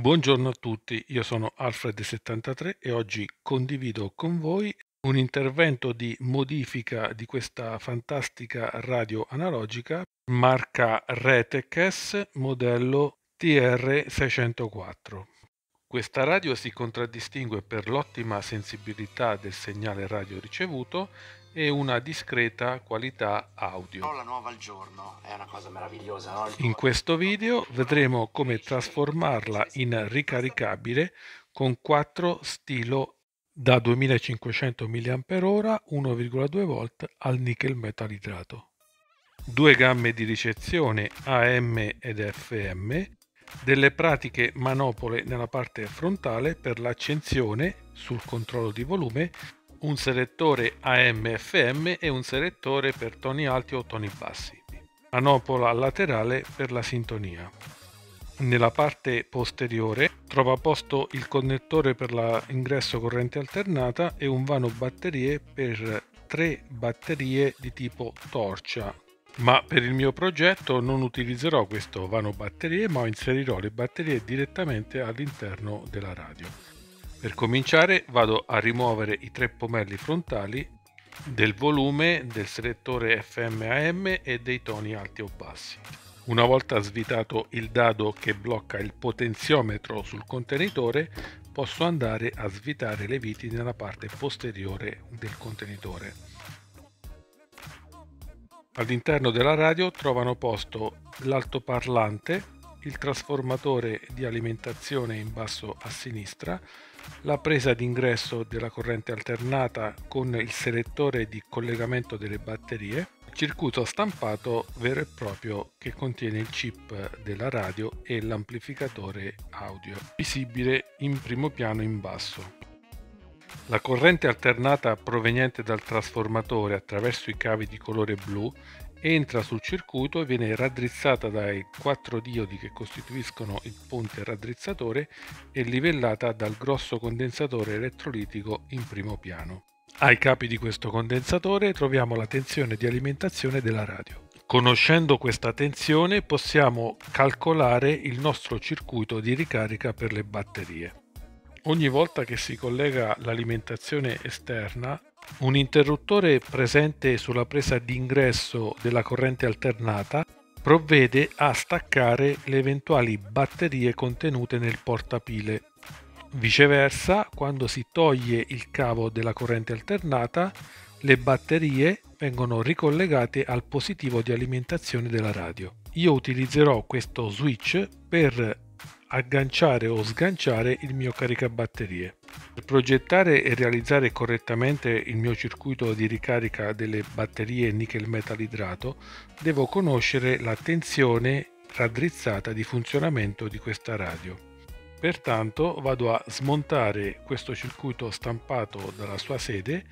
Buongiorno a tutti, io sono Alfred73 e oggi condivido con voi un intervento di modifica di questa fantastica radio analogica marca Retekes modello TR604. Questa radio si contraddistingue per l'ottima sensibilità del segnale radio ricevuto e una discreta qualità audio. In questo video vedremo come trasformarla in ricaricabile con 4 stilo da 2500 mAh 1,2 V al nickel metalidrato. Due gamme di ricezione AM ed FM, delle pratiche manopole nella parte frontale per l'accensione sul controllo di volume un selettore AM-FM e un selettore per toni alti o toni bassi. Manopola laterale per la sintonia. Nella parte posteriore trova posto il connettore per l'ingresso corrente alternata e un vano batterie per tre batterie di tipo torcia. Ma per il mio progetto non utilizzerò questo vano batterie ma inserirò le batterie direttamente all'interno della radio. Per cominciare vado a rimuovere i tre pomelli frontali del volume del selettore FM-AM e dei toni alti o bassi. Una volta svitato il dado che blocca il potenziometro sul contenitore, posso andare a svitare le viti nella parte posteriore del contenitore. All'interno della radio trovano posto l'altoparlante, il trasformatore di alimentazione in basso a sinistra, la presa d'ingresso della corrente alternata con il selettore di collegamento delle batterie, circuito stampato vero e proprio che contiene il chip della radio e l'amplificatore audio, visibile in primo piano in basso. La corrente alternata proveniente dal trasformatore attraverso i cavi di colore blu entra sul circuito e viene raddrizzata dai quattro diodi che costituiscono il ponte raddrizzatore e livellata dal grosso condensatore elettrolitico in primo piano. Ai capi di questo condensatore troviamo la tensione di alimentazione della radio. Conoscendo questa tensione possiamo calcolare il nostro circuito di ricarica per le batterie. Ogni volta che si collega l'alimentazione esterna un interruttore presente sulla presa d'ingresso della corrente alternata provvede a staccare le eventuali batterie contenute nel portapile. Viceversa, quando si toglie il cavo della corrente alternata, le batterie vengono ricollegate al positivo di alimentazione della radio. Io utilizzerò questo switch per agganciare o sganciare il mio caricabatterie. Per progettare e realizzare correttamente il mio circuito di ricarica delle batterie nickel metalidrato devo conoscere la tensione raddrizzata di funzionamento di questa radio. Pertanto vado a smontare questo circuito stampato dalla sua sede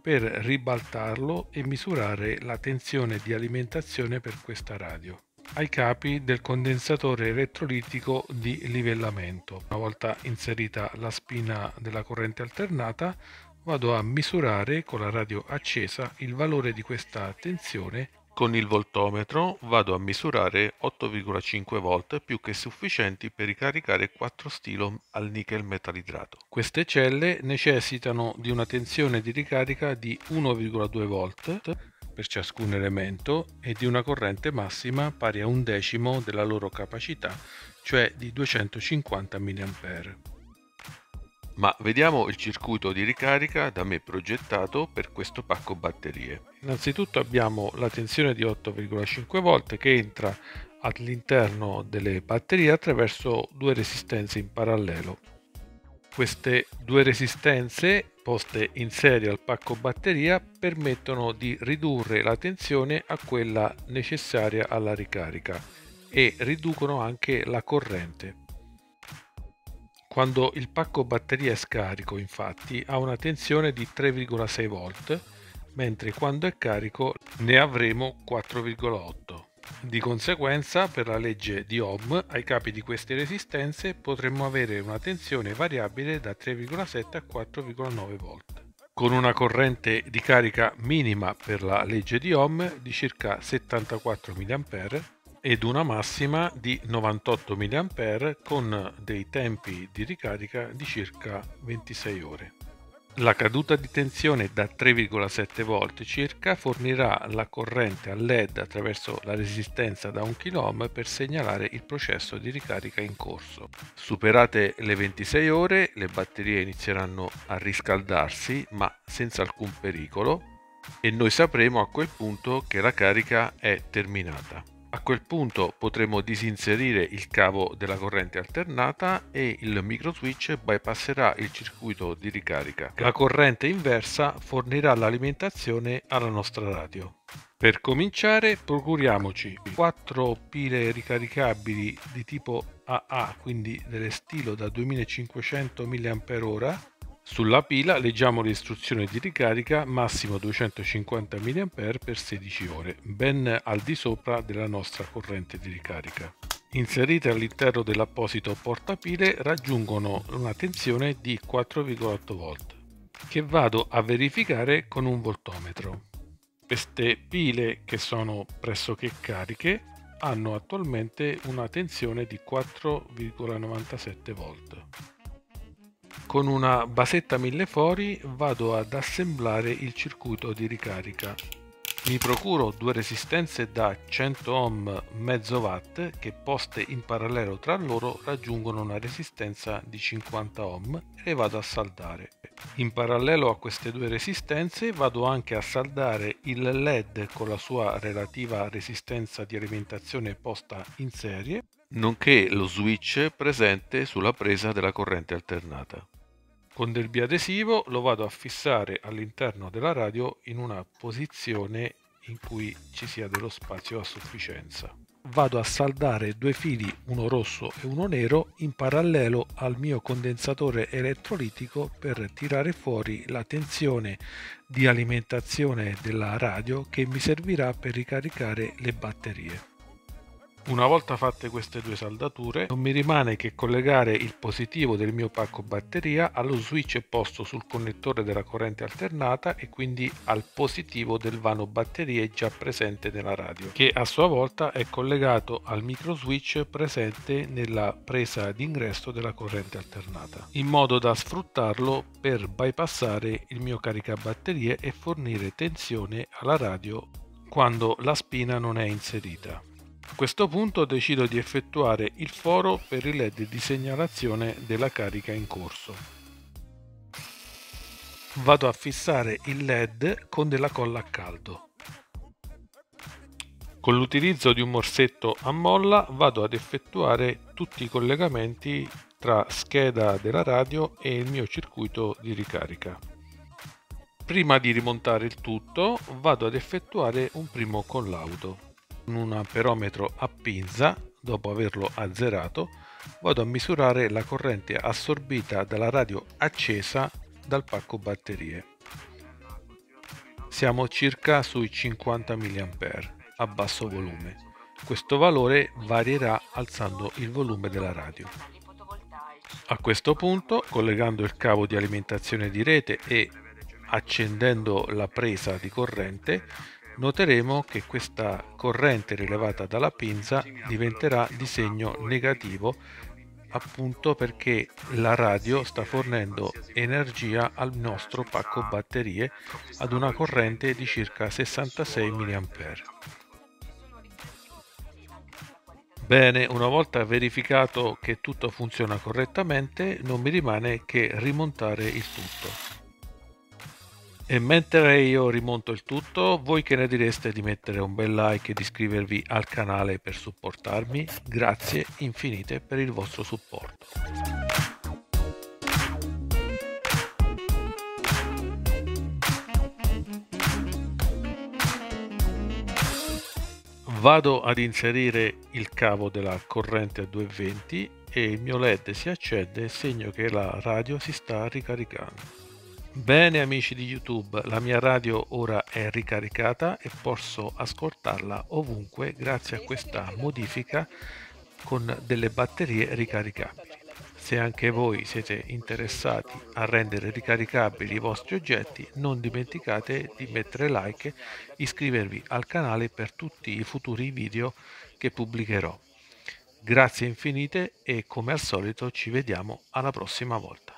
per ribaltarlo e misurare la tensione di alimentazione per questa radio ai capi del condensatore elettrolitico di livellamento. Una volta inserita la spina della corrente alternata, vado a misurare con la radio accesa il valore di questa tensione. Con il voltometro vado a misurare 8,5 volt più che sufficienti per ricaricare 4 stilo al nickel metalidrato. Queste celle necessitano di una tensione di ricarica di 1,2 volt per ciascun elemento e di una corrente massima pari a un decimo della loro capacità, cioè di 250 mA. Ma vediamo il circuito di ricarica da me progettato per questo pacco batterie. Innanzitutto abbiamo la tensione di 8,5 V che entra all'interno delle batterie attraverso due resistenze in parallelo. Queste due resistenze poste in serie al pacco batteria permettono di ridurre la tensione a quella necessaria alla ricarica e riducono anche la corrente. Quando il pacco batteria è scarico infatti ha una tensione di 3,6 V mentre quando è carico ne avremo 4,8. Di conseguenza, per la legge di Ohm, ai capi di queste resistenze potremmo avere una tensione variabile da 3,7 a 4,9 V. Con una corrente di carica minima per la legge di Ohm di circa 74 mA ed una massima di 98 mA con dei tempi di ricarica di circa 26 ore. La caduta di tensione da 3,7 V circa fornirà la corrente al LED attraverso la resistenza da 1 kΩ per segnalare il processo di ricarica in corso. Superate le 26 ore le batterie inizieranno a riscaldarsi ma senza alcun pericolo e noi sapremo a quel punto che la carica è terminata. A quel punto potremo disinserire il cavo della corrente alternata e il micro switch bypasserà il circuito di ricarica. La corrente inversa fornirà l'alimentazione alla nostra radio. Per cominciare procuriamoci 4 pile ricaricabili di tipo AA, quindi delle stilo da 2500 mAh sulla pila leggiamo le istruzioni di ricarica massimo 250 mA per 16 ore, ben al di sopra della nostra corrente di ricarica. Inserite all'interno dell'apposito portapile raggiungono una tensione di 4,8 V che vado a verificare con un voltometro. Queste pile che sono pressoché cariche hanno attualmente una tensione di 4,97 V. Con una basetta mille fori vado ad assemblare il circuito di ricarica. Mi procuro due resistenze da 100 ohm mezzo watt che poste in parallelo tra loro raggiungono una resistenza di 50 ohm e le vado a saldare. In parallelo a queste due resistenze vado anche a saldare il LED con la sua relativa resistenza di alimentazione posta in serie, nonché lo switch presente sulla presa della corrente alternata. Con del biadesivo lo vado a fissare all'interno della radio in una posizione in cui ci sia dello spazio a sufficienza. Vado a saldare due fili, uno rosso e uno nero, in parallelo al mio condensatore elettrolitico per tirare fuori la tensione di alimentazione della radio che mi servirà per ricaricare le batterie. Una volta fatte queste due saldature non mi rimane che collegare il positivo del mio pacco batteria allo switch posto sul connettore della corrente alternata e quindi al positivo del vano batterie già presente nella radio che a sua volta è collegato al micro switch presente nella presa d'ingresso della corrente alternata in modo da sfruttarlo per bypassare il mio caricabatterie e fornire tensione alla radio quando la spina non è inserita. A questo punto decido di effettuare il foro per il LED di segnalazione della carica in corso. Vado a fissare il LED con della colla a caldo. Con l'utilizzo di un morsetto a molla vado ad effettuare tutti i collegamenti tra scheda della radio e il mio circuito di ricarica. Prima di rimontare il tutto vado ad effettuare un primo collaudo con un amperometro a pinza, dopo averlo azzerato, vado a misurare la corrente assorbita dalla radio accesa dal pacco batterie. Siamo circa sui 50 mA a basso volume. Questo valore varierà alzando il volume della radio. A questo punto, collegando il cavo di alimentazione di rete e accendendo la presa di corrente, noteremo che questa corrente rilevata dalla pinza diventerà di segno negativo appunto perché la radio sta fornendo energia al nostro pacco batterie ad una corrente di circa 66 mA. Bene, una volta verificato che tutto funziona correttamente non mi rimane che rimontare il tutto. E mentre io rimonto il tutto, voi che ne direste di mettere un bel like e di iscrivervi al canale per supportarmi? Grazie infinite per il vostro supporto. Vado ad inserire il cavo della corrente a 220 e il mio led si accende segno che la radio si sta ricaricando. Bene amici di YouTube, la mia radio ora è ricaricata e posso ascoltarla ovunque grazie a questa modifica con delle batterie ricaricabili. Se anche voi siete interessati a rendere ricaricabili i vostri oggetti, non dimenticate di mettere like e iscrivervi al canale per tutti i futuri video che pubblicherò. Grazie infinite e come al solito ci vediamo alla prossima volta.